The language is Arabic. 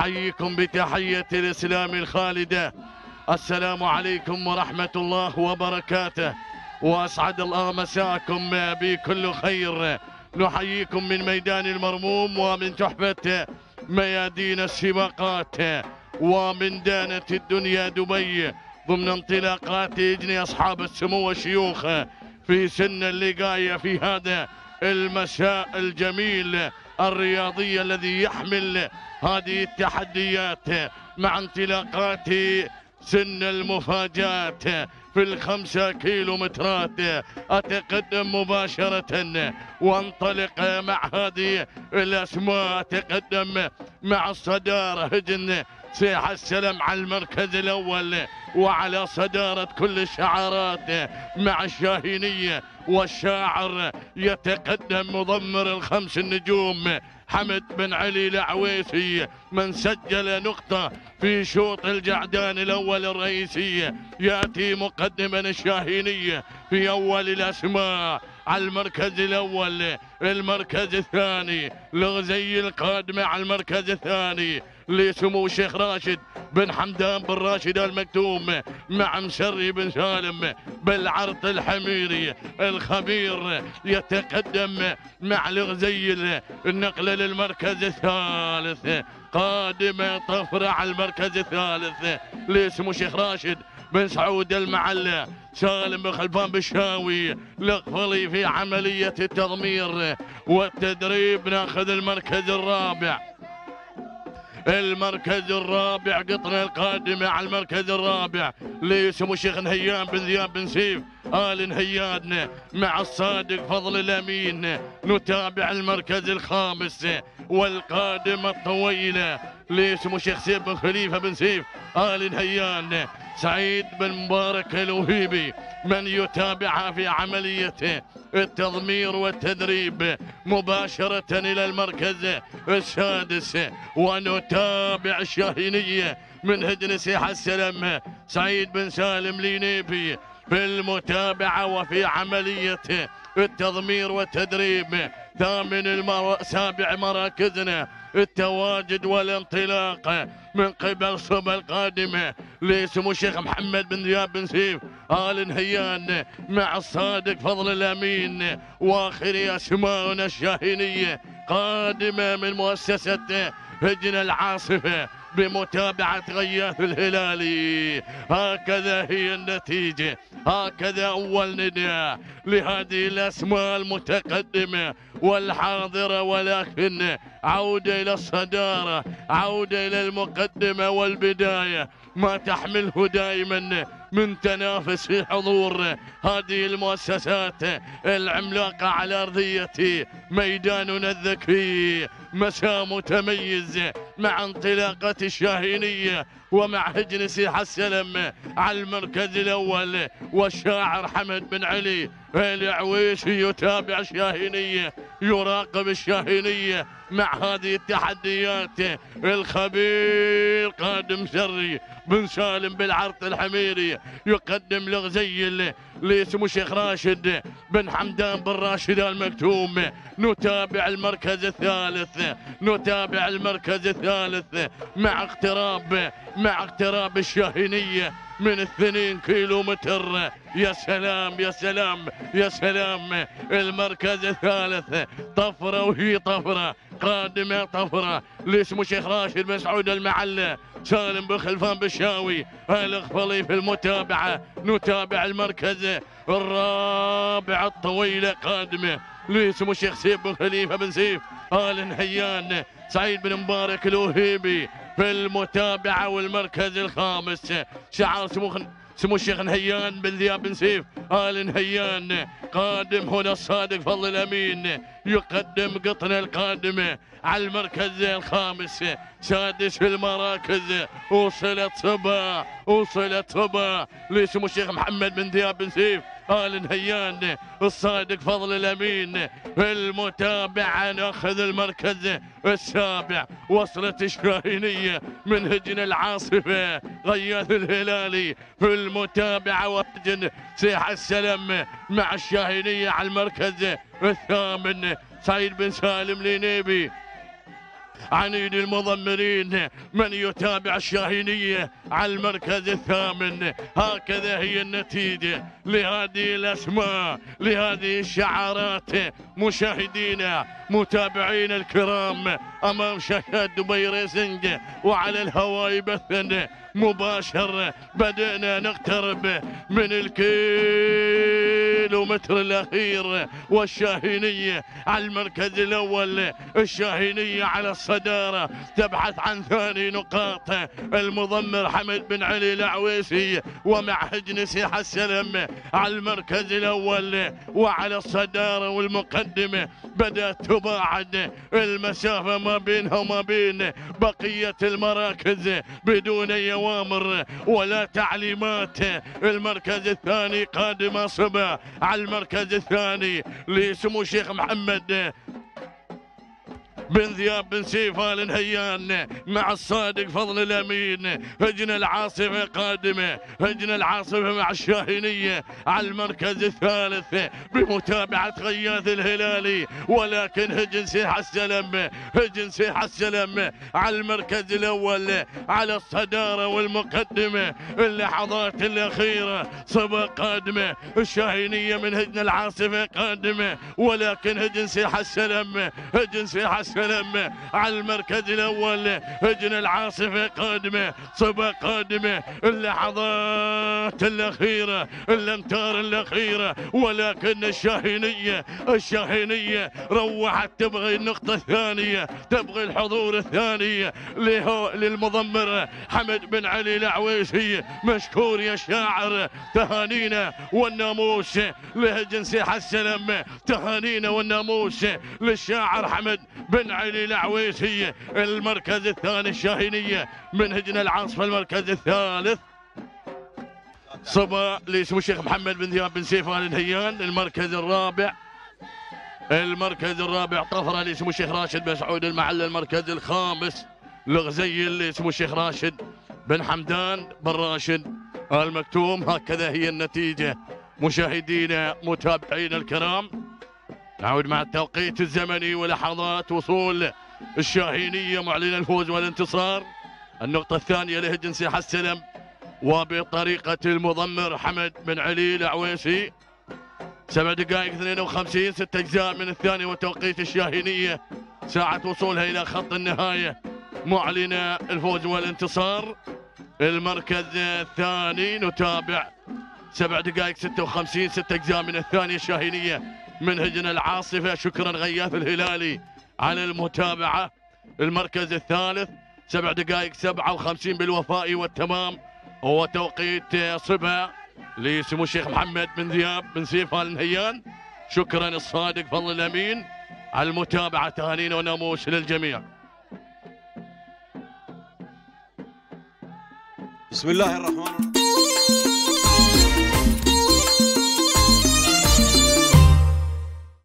نحييكم بتحية الإسلام الخالدة. السلام عليكم ورحمة الله وبركاته. وأسعد الله مساكم بكل خير. نحييكم من ميدان المرموم ومن تحفة ميادين السباقات ومن دانة الدنيا دبي. ضمن انطلاقات يجني أصحاب السمو والشيوخ في سن اللقاية في هذا المساء الجميل. الرياضي الذي يحمل هذه التحديات مع انطلاقات سن المفاجآت في الخمسة كيلو مترات أتقدم مباشرة وانطلق مع هذه الأسماء. أتقدم مع الصدارة هجن سيح السلام على المركز الأول وعلى صدارة كل الشعارات مع الشاهينية والشاعر يتقدم مضمر الخمس النجوم. حمد بن علي العويسي من سجل نقطة في شوط الجعدان الأول الرئيسي. يأتي مقدما الشاهينية في أول الأسماء على المركز الأول. المركز الثاني لغزي القادم على المركز الثاني. لسمو الشيخ راشد بن حمدان بن راشد المكتوم مع مسري بن سالم بالعرض الحميري الخبير يتقدم مع الغزيل النقلة للمركز الثالث قادمة طفرة على المركز الثالث لسمو الشيخ راشد بن سعود المعلى سالم خلفان بالشاوي لقفلي في عملية التضمير والتدريب ناخذ المركز الرابع. المركز الرابع قطنا القادمة على المركز الرابع. ليسمو الشيخ نهيان بن ذياب بن سيف آل نهيان مع الصادق فضل الأمين. نتابع المركز الخامس. والقادمة الطويلة ليسمو الشيخ سيف بن خليفة بن سيف؟ آل نهيان سعيد بن مبارك الوهيبي. من يتابعها في عملية التضمير والتدريب مباشرة إلى المركز السادس. ونتابع الشاهينية من هدن سيح السلام. سعيد بن سالم لينيبي في المتابعة وفي عملية التضمير والتدريب ثامن المر... سابع مراكزنا التواجد والانطلاق من قبل صبا القادمة لسمو الشيخ محمد بن ذياب بن سيف آل نهيان مع الصادق فضل الأمين وآخر أسماؤنا الشاهينية قادمة من مؤسسة هجن العاصفة بمتابعة غياث الهلالي هكذا هي النتيجة. هكذا أول نداء لهذه الأسماء المتقدمة والحاضرة ولكن عودة إلى الصدارة عودة إلى المقدمة والبداية. ما تحمله دائما من تنافس في حضور هذه المؤسسات العملاقة على أرضية ميداننا الذكي. مساء متميز مع انطلاقة الشاهينية ومع هجن سيح السلم على المركز الأول. والشاعر حمد بن علي العويسي يتابع الشاهينية يراقب الشاهينية مع هذه التحديات. الخبير قادم سري بن سالم بالعرض الحميري يقدم لغزي لسمو الشيخ راشد بن حمدان بن راشد المكتوم. نتابع المركز الثالث. نتابع المركز الثالث مع اقتراب مع اقتراب الشاهينية. من اثنين كيلو متر يا سلام يا سلام يا سلام. المركز الثالث. طفرة وهي طفرة قادمة طفرة. لاسمه شيخ راشد بن سعود المعلى سالم بن خلفان بالشاوي الغفلي في المتابعة؟ نتابع المركز الرابع الطويلة قادمة. لاسمه الشيخ سيف بن خليفة بن سيف. آل نهيان سعيد بن مبارك الوهيبي. في المتابعة والمركز الخامس. شعار سمو سمو الشيخ نهيان بن ذياب بن سيف آل نهيان. قادم هنا الصادق فضل الأمين. يقدم قطن القادمة على المركز الخامس. في المراكز. وصلت صبا وصلت صبا لسمو الشيخ محمد بن ذياب بن سيف؟ آل نهيان الصادق فضل الأمين. المتابعة ناخذ المركز السابع. وصلت الشاهينية من هجن العاصفة غياث الهلالي. في المتابعة وهجن سيح السلام مع الشاهينية على المركز الثامن. سعيد بن سالم لينيبي. عنيد المضمرين. من يتابع الشاهينية؟ على المركز الثامن. هكذا هي النتيجة لهذه الأسماء لهذه الشعارات. مشاهدينا متابعينا الكرام أمام شاشات دبي Racing وعلى الهواء يبثن. مباشر بدأنا نقترب من الكيلو متر الأخير. والشاهينية على المركز الأول. الشاهينية على الصدارة تبحث عن ثاني نقاط. المضمر حمد بن علي العويسي ومع هجنسي حسلم على المركز الأول وعلى الصدارة والمقدمة. بدأت تباعد المسافة ما بينها وما بين بقية المراكز بدون أي أوامر ولا تعليمات. المركز الثاني قادم صبا على المركز الثاني لسمو الشيخ محمد بن ذياب بن سيف ال نهيان مع الصادق فضل الأمين هجن العاصفة قادمة هجن العاصفة مع الشاهينية على المركز الثالث بمتابعة غياث الهلالي. ولكن هجن سيح السلم هجن سيح السلم على المركز الأول على الصدارة والمقدمة اللحظات الأخيرة صبا قادمة الشاهينية من هجن العاصفة قادمة. ولكن هجن سيح السلم هجن سيح السلم السلام على المركز الأول. هجن العاصفة قادمة صبا قادمة. اللحظات الأخيرة الامتار الأخيرة. ولكن الشاهينية الشاهينية روحت تبغي النقطة الثانية تبغي الحضور الثاني. للمضمر حمد بن علي العويسي مشكور يا شاعر تهانينا والناموس. لهجن سيح السلام تهانينا والناموس. للشاعر حمد بن علي العويسي المركز الثاني الشاهينية من هجن العاصفة المركز الثالث. صبا لسمو الشيخ محمد بن ذياب بن سيف ال نهيان المركز الرابع. المركز الرابع طفرة لسمو الشيخ راشد بن سعود المعلى المركز الخامس. لغزيل لسمو الشيخ راشد بن حمدان بن راشد. المكتوم هكذا هي النتيجة. مشاهدينا متابعينا الكرام. نعود مع التوقيت الزمني ولحظات وصول الشاهينية معلن الفوز والانتصار. النقطة الثانية لهجن سيح السلم وبطريقة المضمر حمد بن علي العويسي. سبع دقائق 52 ست أجزاء من الثانية وتوقيت الشاهينية. ساعة وصولها إلى خط النهاية. معلنة الفوز والانتصار. المركز الثاني نتابع. سبع دقائق 56 ست أجزاء من الثانية الشاهينية. من هجن العاصفة. شكرا غياث الهلالي على المتابعة. المركز الثالث سبع دقائق سبعة وخمسين بالوفاء والتمام هو توقيت صبا لسمو الشيخ محمد بن ذياب بن سيف آل نهيان. شكرا الصادق فضل الأمين. على المتابعة تهانينا وناموس للجميع. بسم الله الرحمن الرحيم.